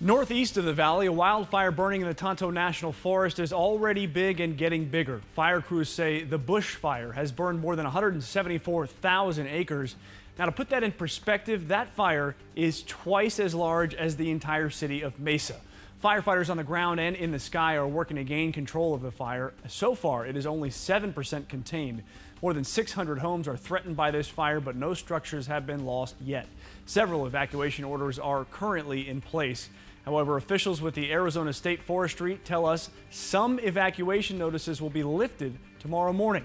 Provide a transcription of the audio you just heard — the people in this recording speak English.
Northeast of the valley, a wildfire burning in the Tonto National Forest is already big and getting bigger. Fire crews say the bushfire has burned more than 174,000 acres. Now, to put that in perspective, that fire is twice as large as the entire city of Mesa. Firefighters on the ground and in the sky are working to gain control of the fire. So far, it is only 7% contained. More than 600 homes are threatened by this fire, but no structures have been lost yet. Several evacuation orders are currently in place. However, officials with the Arizona State Forestry tell us some evacuation notices will be lifted tomorrow morning.